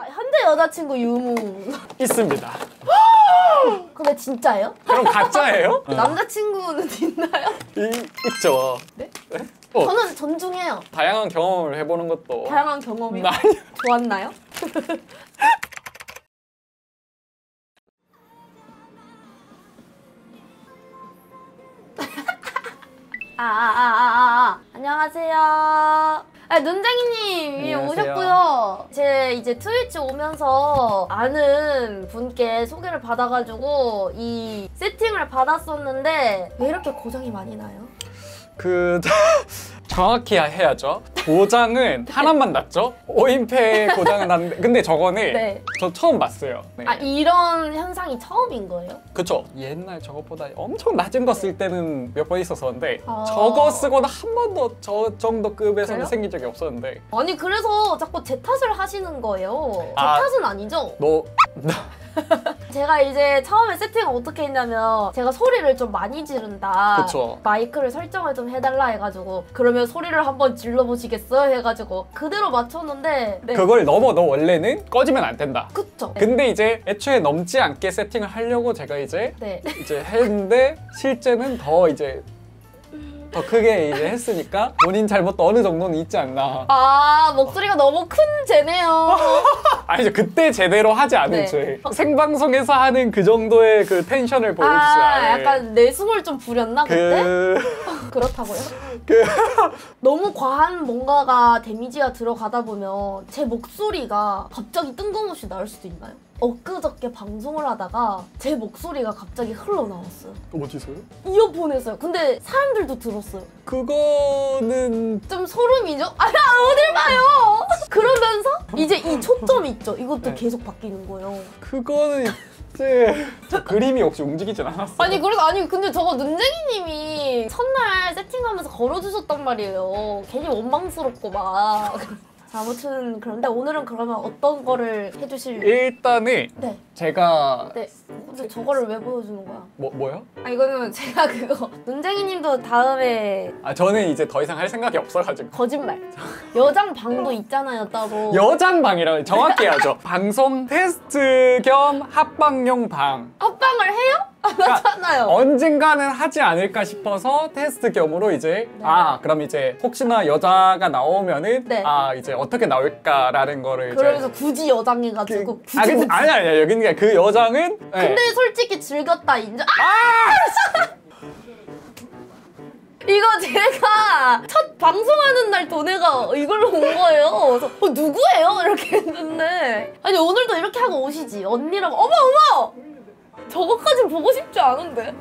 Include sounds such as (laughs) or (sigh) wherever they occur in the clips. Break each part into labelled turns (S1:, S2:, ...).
S1: 아, 현재 여자친구 유무.
S2: 있습니다. (gasps)
S1: 근데 진짜예요?
S2: 그럼 가짜예요? (laughs)
S1: 남자친구는 있나요?
S2: 이, 있죠.
S1: 네?
S2: 어,
S1: 저는 존중해요.
S2: 다양한 경험을 해보는 것도
S1: 다양한 경험이
S2: 많이
S1: 좋았나요? (laughs) 아, 아, 아, 아, 아, 안녕하세요. 아, 눈쟁이님이
S2: 안녕하세요.
S1: 오셨고요. 제 이제 트위치 오면서 아는 분께 소개를 받아가지고 이 세팅을 받았었는데 왜 이렇게 고장이 많이 나요?
S2: 그 (laughs) 정확히 해야죠. 고장은 (laughs) 하나만 났죠. 5인패 고장은 났는데 근데 저거는
S1: 네.
S2: 저 처음 봤어요. 네.
S1: 아, 이런 현상이 처음인 거예요?
S2: 그쵸. 옛날 저것보다 엄청 낮은 거 쓸 때는 몇 번 있었었는데
S1: 아.
S2: 저거 쓰고는 한 번도 저 정도 급에서는
S1: 그래요?
S2: 생긴 적이 없었는데
S1: 아니 그래서 자꾸 제 탓을 하시는 거예요. 제
S2: 아.
S1: 탓은 아니죠?
S2: 너 (laughs)
S1: 제가 이제 처음에 세팅을 어떻게 했냐면 제가 소리를 좀 많이 지른다.
S2: 그쵸.
S1: 마이크를 설정을 좀 해달라 해가지고 그러면 소리를 한번 질러보시겠어요? 해가지고 그대로 맞췄는데 네.
S2: 그걸 넘어 너 원래는 꺼지면 안 된다.
S1: 그쵸?
S2: 근데 이제 애초에 넘지 않게 세팅을 하려고 제가 이제
S1: 네.
S2: 이제 했는데 실제는 더 이제 더 크게 이제 했으니까 본인 잘못도 어느 정도는 있지 않나.
S1: 아 목소리가 너무 큰 제네요. (laughs)
S2: 아니죠 그때 제대로 하지 않은
S1: 네.
S2: 죄. 생방송에서 하는 그 정도의 그 텐션을 보여주지
S1: 아
S2: 않은
S1: 약간 내숭을 좀 부렸나 그때?
S2: 그... (laughs)
S1: 그렇다고요?
S2: 그...
S1: 너무 과한 뭔가가 데미지가 들어가다 보면 제 목소리가 갑자기 뜬금없이 나올 수도 있나요? 엊그저께 방송을 하다가 제 목소리가 갑자기 흘러나왔어요.
S2: 어디서요?
S1: 이어폰에서요. 근데 사람들도 들었어요.
S2: 그거는
S1: 좀 소름이죠? 아, 어딜 봐요! (laughs) 그러면서 이제 이 초점이 있죠. 이것도
S2: 네.
S1: 계속 바뀌는 거예요.
S2: 그거는 이제 저 (laughs) 그림이 혹시 움직이진 않았어요.
S1: 아니 그래서 아니 근데 저거 눈쟁이님이 첫날 세팅하면서 걸어주셨단 말이에요. 괜히 원망스럽고 막. 자, 아무튼 그런데 오늘은 그러면 어떤 거를 해주실?
S2: 일단은
S1: 네,
S2: 제가
S1: 네. 근데 저거를 왜 보여주는 거야?
S2: 뭐 뭐요?
S1: 아 이거는 제가 그거 (laughs) 눈쟁이님도 다음에
S2: 아 저는 이제 더 이상 할 생각이 없어가지고
S1: 거짓말. 여장 방도 있잖아요 따로.
S2: 여장방이라고 정확히 해야죠. (laughs) 방송 테스트 겸 합방용 방.
S1: 합방을 해요? 안 하잖아요.
S2: 언젠가는 하지 않을까 싶어서 테스트 겸으로 이제
S1: 네.
S2: 아 그럼 이제 혹시나 여자가 나오면은
S1: 네.
S2: 아 이제 어떻게 나올까라는 거를
S1: 그러면서
S2: 이제
S1: 굳이 여장해가지고
S2: 그,
S1: 굳이
S2: 아 근데
S1: 굳이.
S2: 아니 아니 여기 있는 게그 여장은 네.
S1: 근데 솔직히 즐겼다 인정. 아! 이거 제가 첫 방송하는 날 도네가 이걸로 온 거예요. 그래서 어, 누구예요? 이렇게 했는데 아니 오늘도 이렇게 하고 오시지 언니라고 어머 어머 저거까진 보고 싶지 않은데.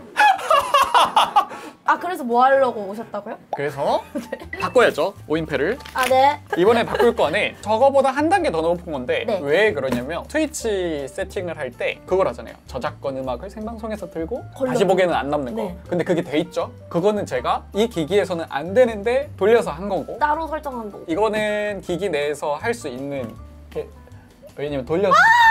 S1: 아 그래서 뭐 하려고 오셨다고요?
S2: 그래서 (laughs)
S1: 네.
S2: 바꿔야죠 5인패를
S1: 아 네.
S2: 이번에 바꿀 거는 저거보다 한 단계 더 높은 건데
S1: 네.
S2: 왜 그러냐면 트위치 세팅을 할 때 그걸 하잖아요 저작권 음악을 생방송에서 들고
S1: 걸러.
S2: 다시 보기에는 안 남는 거
S1: 네.
S2: 근데 그게 돼 있죠 그거는 제가 이 기기에서는 안 되는데 돌려서 한 거고
S1: 따로 설정한 거.
S2: 이거는 기기 내에서 할 수 있는 게 왜냐면 돌려서
S1: 아!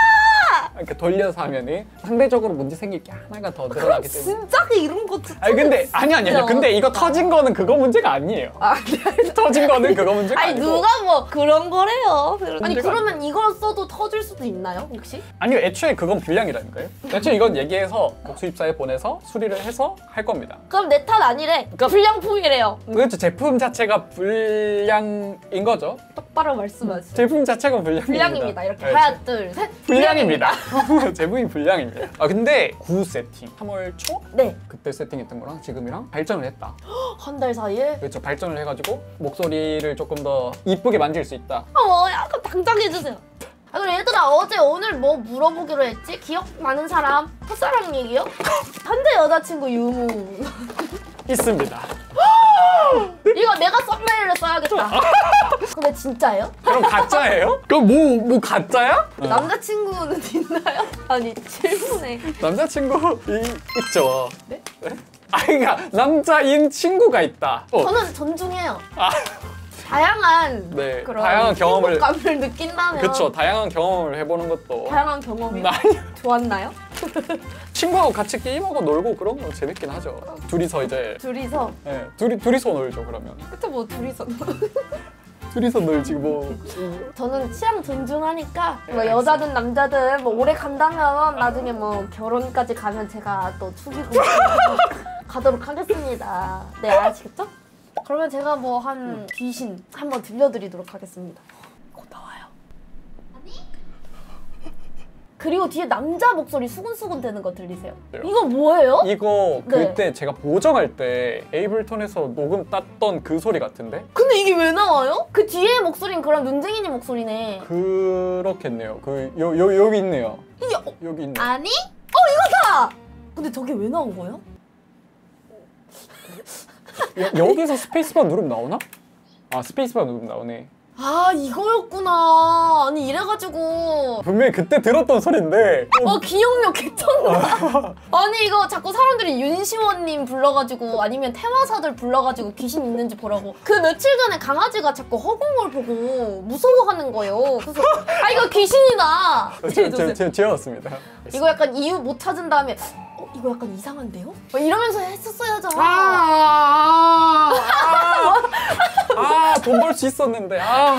S2: 이렇게 돌려서 하면은 상대적으로 문제 생길 게 하나가 더 늘어나기 때문에
S1: 진짜 이런 거 진짜.
S2: 아니 근데 아니 아니 아니 근데 이거 터진 거는 그거 문제가 아니에요
S1: 아, 네. (laughs)
S2: 터진 거는 그거 문제가
S1: 아니
S2: 아니고
S1: 누가 뭐 그런 거래요. 아니 그러면 이걸 써도 터질 수도 있나요 혹시?
S2: 아니요 애초에 그건 불량이라니까요 애초에 이건 얘기해서 수입사에 보내서 수리를 해서 할 겁니다
S1: 그럼 내 탓 아니래.
S2: 그러니까-
S1: 불량품이래요.
S2: 그렇죠 제품 자체가 불량인 거죠
S1: 똑바로 말씀하세요.
S2: 제품 자체가 불량입니다
S1: 불량입니다. 이렇게
S2: 네,
S1: 하나 둘 셋.
S2: 불량입니다 (laughs) 제품이 불량입니다 아 근데 구 세팅 3월 초
S1: 네.
S2: 그때 세팅했던 거랑 지금이랑 발전을 했다 (gasps)
S1: 한 달 사이에.
S2: 그렇죠 발전을 해가지고 목소리를 조금 더 이쁘게 만질 수 있다
S1: 어 약간 당장 해주세요. 아 그래 얘들아 어제 오늘 뭐 물어보기로 했지? 기억 많은 사람? 첫사랑 얘기요? (laughs) 현재 여자친구 유무. (laughs)
S2: 있습니다
S1: 이거 내가 썸네일을 써야겠다. (laughs) 근데 진짜예요?
S2: 그럼 가짜예요? 그럼 뭐, 뭐 가짜야?
S1: 남자친구는 있나요? (laughs) 아니 질문에.
S2: 남자친구 이, 있죠
S1: 네?
S2: 아 그러니까 남자인 친구가 있다 어,
S1: 저는 존중해요.
S2: 아.
S1: 다양한
S2: 네,
S1: 그런
S2: 다양한 경험을-
S1: 행복감을 느낀다면
S2: 그쵸 다양한 경험을 해보는 것도
S1: 다양한 경험이
S2: 많이
S1: 좋았나요? (laughs)
S2: 친구하고 같이 게임하고 놀고 그런 거 재밌긴 하죠 둘이서 이제
S1: 둘이서
S2: 예, 둘이, 둘이서 놀죠 그러면
S1: 그쵸 뭐 둘이서 (laughs)
S2: 둘이서 놀지 뭐.
S1: 저는 취향 존중하니까 뭐 여자든 남자든 뭐 오래 간다면 나중에 뭐 결혼까지 가면 제가 또 축이고 (laughs) 가도록 하겠습니다. 네 아시겠죠? 그러면 제가 뭐 한 귀신 한번 들려드리도록 하겠습니다. 곧 나와요. 그리고 뒤에 남자 목소리 수근수근 되는 거 들리세요? 이거 뭐예요?
S2: 이거
S1: 네.
S2: 그때 제가 보정할 때 Ableton에서 녹음 땄던 그 소리 같은데?
S1: 근데 이게 왜 나와요? 그 뒤에 목소리는 그럼 눈쟁이님 목소리네.
S2: 그렇겠네요. 그 요 요 여기 있네요.
S1: 이게 어,
S2: 여기 있네.
S1: 아니? 어 이거다! 근데 저게 왜 나온 거예요?
S2: 여, 여기서 스페이스바 누르면 나오나? 아 스페이스바 누르면 나오네.
S1: 아 이거였구나. 아니 이래가지고
S2: 분명히 그때 들었던 소리인데
S1: 어 기억력 개쩐다. (laughs) 아니 이거 자꾸 사람들이 윤시원님 불러가지고 아니면 태화사들 불러가지고 귀신 있는지 보라고. 그 며칠 전에 강아지가 자꾸 허공을 보고 무서워하는 거예요. 그래서 아 이거 귀신이다.
S2: 제, 제, 제, 제였습니다.
S1: 이거 약간 이유 못 찾은 다음에 어 이거 약간 이상한데요? 막 이러면서 했었어야죠.
S2: 아, 아 (laughs) 돈 벌 수 있었는데 아,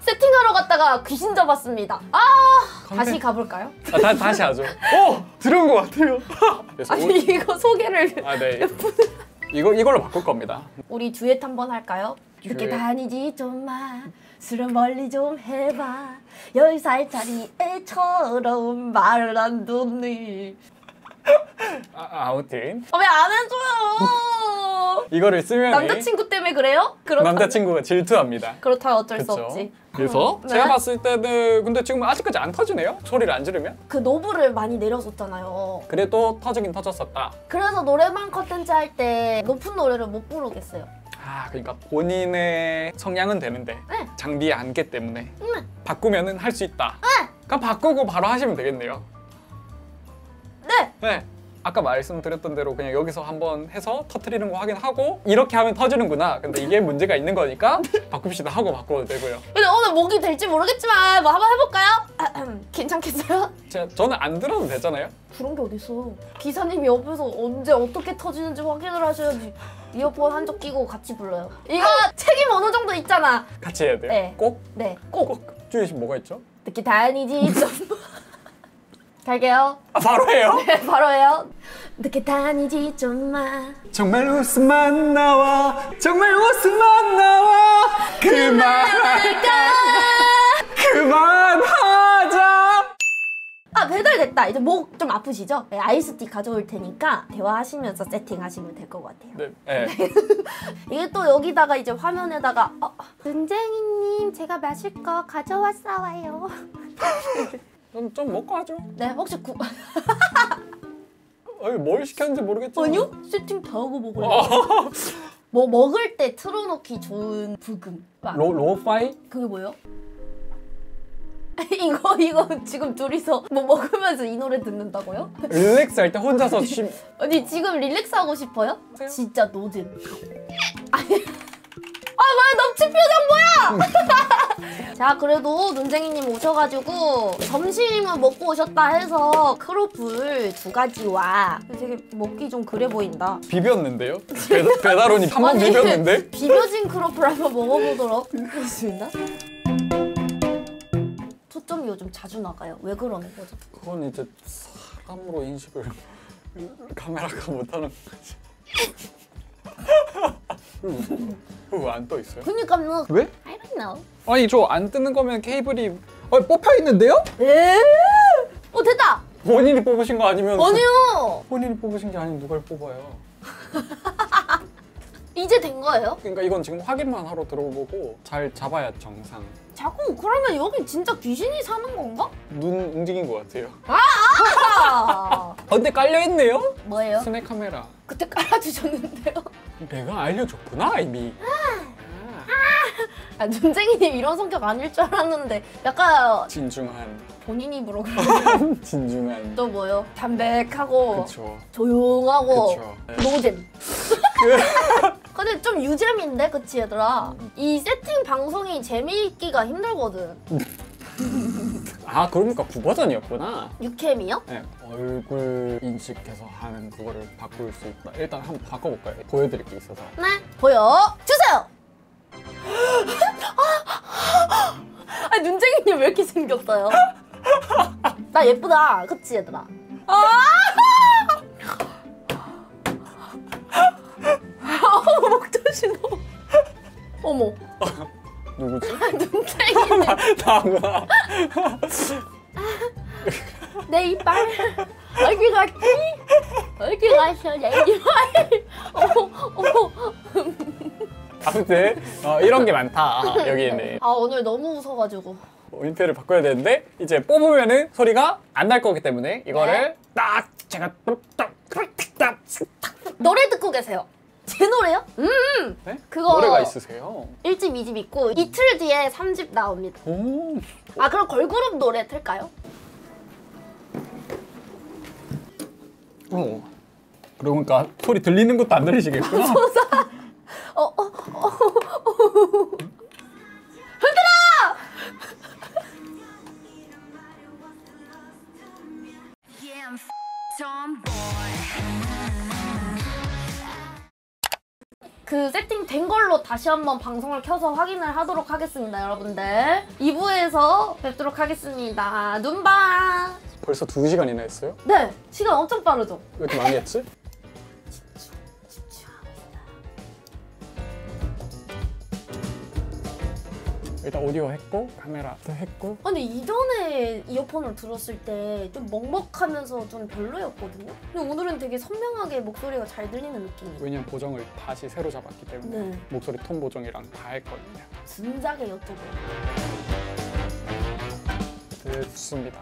S1: 세팅하러 갔다가 귀신 잡았습니다. 아 다시
S2: 컨텐-
S1: 가볼까요?
S2: 아 다, 다시 하죠. 어 들은 것 같아요.
S1: 아니
S2: 오-
S1: 이거 소개를
S2: 아 네. 이거 이걸로 바꿀 겁니다.
S1: 우리 듀엣 한번 할까요? 이렇게. 다니지 좀마 술은 멀리 좀 해봐 열 살짜리 애처럼 말을 안 듣니
S2: 아, 아무튼
S1: 어, 왜안 해줘요
S2: 이거를 쓰면
S1: 남자친구 때문에 그래요? 그렇다
S2: 남자친구가 질투합니다.
S1: 그렇다 어쩔 수
S2: 그쵸?
S1: 없지
S2: 그래서
S1: 네.
S2: 제가 봤을 때는 근데 지금 아직까지 안 터지네요. 소리를 안 지르면.
S1: 그 노브를 많이 내려줬잖아요
S2: 그래도 터지긴 터졌었다.
S1: 그래서 노래방 컨텐츠 할 때 높은 노래를 못 부르겠어요
S2: 아 그러니까 본인의 성향은 되는데
S1: 네.
S2: 장비의 안개 때문에
S1: 응.
S2: 바꾸면은 할 수 있다.
S1: 네.
S2: 그럼 바꾸고 바로 하시면 되겠네요.
S1: 네
S2: 네. 아까 말씀드렸던 대로 그냥 여기서 한번 해서 터트리는 거 확인하고 이렇게 하면 터지는구나. 근데 이게 문제가 있는 거니까 (laughs) 바꿉시다 하고 바꿔도 되고요.
S1: 근데 오늘 목이 될지 모르겠지만 뭐 한번 해볼까요? 괜찮겠어요?
S2: 제가 저는 안 들어도 되잖아요.
S1: 그런 게 어딨어. 기사님이 옆에서 언제 어떻게 터지는지 확인을 하셔야지. 이어폰 한쪽 끼고 같이 불러요. 이거 책임 어느 정도 있잖아.
S2: 같이 해야 돼요.
S1: 네.
S2: 꼭?
S1: 네, 꼭.
S2: 꼭 주의시 뭐가 있죠?
S1: 특히 다니지 좀. 갈게요.
S2: 아 바로 해요? (laughs)
S1: 네, 바로 해요. 늦게 다니지 좀 마.
S2: 정말 웃음만 나와 정말 웃음만 나와 그만할까 (laughs) 그만하자
S1: 아 배달됐다. 이제 목 좀 아프시죠? 네, 아이스티 가져올 테니까 대화하시면서 세팅하시면 될 것 같아요.
S2: 네, 네. (laughs)
S1: 이게 또 여기다가 이제 화면에다가 어, 은쟁이님 제가 마실 거 가져왔어요.
S2: 좀, 좀 먹고 하죠
S1: 네 혹시 구...
S2: 아니, 뭘 시켰는지 모르겠지만
S1: 아니요? 세팅 다 하고 먹어요.
S2: 어.
S1: 뭐 먹을 때 틀어놓기 좋은 부금. 막
S2: 로, 로파이?
S1: 그게 뭐예요? (laughs) 이거 이거 지금 둘이서 뭐 먹으면서 이 노래 듣는다고요?
S2: 릴렉스 할 때 혼자서 쉼
S1: 아니 지금 릴렉스 하고 싶어요? 진짜 노잼. 아니 아왜 넘친 표정 뭐야? (laughs) 자 그래도 눈쟁이님 오셔가지고 점심은 먹고 오셨다 해서 크로플 두 가지와 되게 먹기 좀 그래 보인다.
S2: 비볐는데요? 배달, 배달원이 한 번
S1: 아니,
S2: 비볐는데?
S1: 비벼진 크로플 한번 먹어보도록 하겠습니다. 초점이 요즘 자주 나가요. 왜 그러는 거죠?
S2: 그건 이제 사람으로 인식을 (laughs) 카메라가 못하는 거지 그거 안떠 있어요?
S1: 그니까 뭐
S2: 왜?
S1: I don't know.
S2: 아니 저 안 뜨는 거면 케이블이 어, 뽑혀 있는데요?
S1: 에? 어 됐다.
S2: 본인이 뽑으신 거 아니면
S1: 아니요.
S2: 본인이 뽑으신 게 아니면 누가 뽑아요? (laughs)
S1: 이제 된 거예요?
S2: 그러니까 이건 지금 확인만 하러 들어보고 잘 잡아야 정상.
S1: 자꾸 그러면 여기 진짜 귀신이 사는 건가?
S2: 눈 움직인 것 같아요.
S1: 아,
S2: 아, 근데 깔려 있네요?
S1: 뭐예요?
S2: 스낵 카메라.
S1: 그때 깔아주셨는데요.
S2: 내가 알려줬구나 이미.
S1: 아, 눈쟁이님 이런 성격 아닐 줄 알았는데 약간
S2: 진중한,
S1: 본인 입으로 (laughs)
S2: 진중한.
S1: 또 뭐요? 담백하고
S2: 그쵸.
S1: 조용하고
S2: 그쵸. 네.
S1: 노잼. 근데 좀 유잼인데 그치 얘들아? 이 세팅 방송이 재미있기가 힘들거든. (laughs)
S2: 아 그러니까 구버전이었구나.
S1: 유캠이요?
S2: 네, 얼굴 인식해서 하는 그거를 바꿀 수 있다. 일단 한번 바꿔볼까요? 보여드릴 게 있어서.
S1: 네, 보여주세요! (gasps) 눈쟁이님 왜 이렇게 생겼어요? 나 예쁘다. 그치 얘들아? 아! 어머
S2: 누구지?
S1: 눈쟁이네
S2: 나구나. (laughs) (laughs)
S1: 내 이빨 어디 갔지? 어디 갔어 내 이빨 어머 어머
S2: 아무튼 어, 이런 게 많다 여기에는. (laughs)
S1: 아 오늘 너무 웃어가지고
S2: 인표를 바꿔야 되는데 이제 뽑으면은 소리가 안 날 거기 때문에 이거를
S1: 네.
S2: 딱 제가 딱딱
S1: 노래 듣고 계세요 제 노래요? 음
S2: 네?
S1: 그거-
S2: 노래가 있으세요.
S1: 1집 2집 있고 이틀 뒤에 3집 나옵니다
S2: 오.
S1: 아 그럼 걸그룹 노래 틀까요?
S2: 어. 그러니까 소리 들리는 것도 안 들리시겠구나. (laughs)
S1: 다시 한번 방송을 켜서 확인을 하도록 하겠습니다, 여러분들. 2부에서 뵙도록 하겠습니다. 눈봐.
S2: 벌써 두 시간이나 했어요?
S1: 네, 시간 엄청 빠르죠?
S2: 왜 이렇게 많이 했지? (laughs) 일단 오디오 했고 카메라도 했고
S1: 근데 이전에 이어폰을 들었을 때 좀 먹먹하면서 좀 별로였거든요? 근데 오늘은 되게 선명하게 목소리가 잘 들리는 느낌이에요.
S2: 왜냐면 보정을 다시 새로 잡았기 때문에
S1: 네.
S2: 목소리 톤 보정이랑 다 했거든요.
S1: 진작에 여쭤보요
S2: 됐습니다.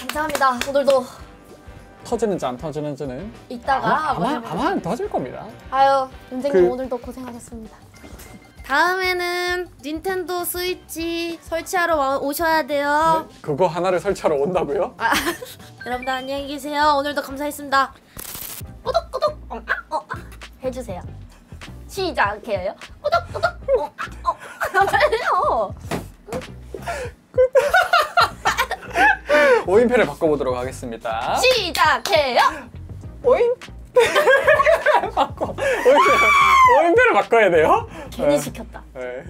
S1: 감사합니다. 오늘도
S2: 터지는지 안 터지는지는
S1: 이따가
S2: 아마 아마, 아마 안 터질 겁니다.
S1: 아유, 윤생님
S2: 그-
S1: 오늘도 고생하셨습니다. 다음에는 닌텐도 스위치 설치하러 와- 오셔야 돼요.
S2: 그거 하나를 설치하러 온다고요?
S1: 아, (laughs) 여러분들 안녕히 계세요. 오늘도 감사했습니다. 꾸덕 꾸덕 어, 아, 어, 아, 해주세요. 시작해요. 꾸덕 꾸덕 어, 아, 어. 빨리요. (laughs) (laughs)
S2: 오인패를 바꿔보도록 하겠습니다.
S1: 시작해요.
S2: 오인 바꿔 오인패 오인패를 바꿔야 돼요.
S1: 괜히
S2: 네.
S1: 시켰다.
S2: 네.